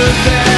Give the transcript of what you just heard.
good bad.